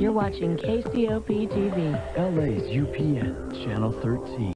You're watching KCOP TV. LA's UPN, Channel 13.